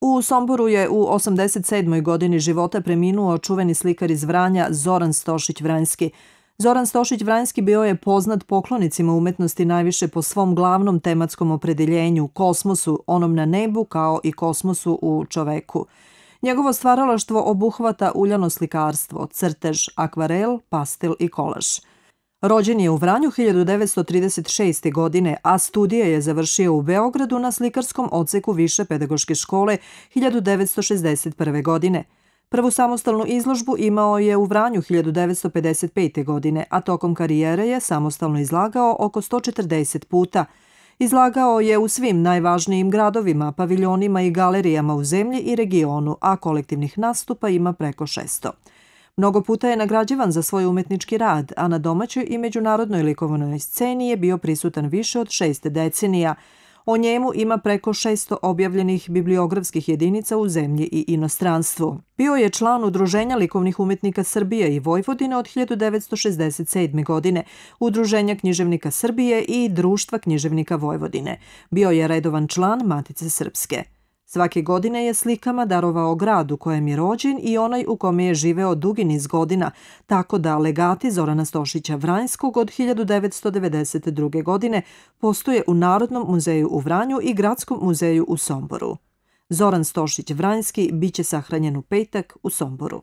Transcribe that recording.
U Somboru je u 87. godini života preminuo čuveni slikar iz Vranja Zoran Stošić-Vranjski. Zoran Stošić-Vranjski bio je poznat poklonicima umetnosti najviše po svom glavnom tematskom opredeljenju, kosmosu, onom na nebu kao i kosmosu u čoveku. Njegovo stvaralaštvo obuhvata uljano slikarstvo, crtež, akvarel, pastel i kolaž. Rođen je u Vranju 1936. godine, a studije je završio u Beogradu na slikarskom odseku Više pedagoške škole 1961. godine. Prvu samostalnu izložbu imao je u Vranju 1955. godine, a tokom karijere je samostalno izlagao oko 140 puta. Izlagao je u svim najvažnijim gradovima, paviljonima i galerijama u zemlji i regionu, a kolektivnih nastupa ima preko 600. Mnogo puta je nagrađivan za svoj umetnički rad, a na domaćoj i međunarodnoj likovnoj sceni je bio prisutan više od šeste decenija. O njemu ima preko 600 objavljenih bibliografskih jedinica u zemlji i inostranstvu. Bio je član Udruženja likovnih umetnika Srbije i Vojvodine od 1967. godine, Udruženja književnika Srbije i Društva književnika Vojvodine. Bio je redovan član Matice Srpske. Svake godine je slikama darovao grad u kojem je rođen i onaj u kome je živeo dugi niz godina, tako da legati Zorana Stošića Vranjskog od 1992. godine postoje u Narodnom muzeju u Vranju i Gradskom muzeju u Somboru. Zoran Stošić Vranjski biće sahranjen u petak u Somboru.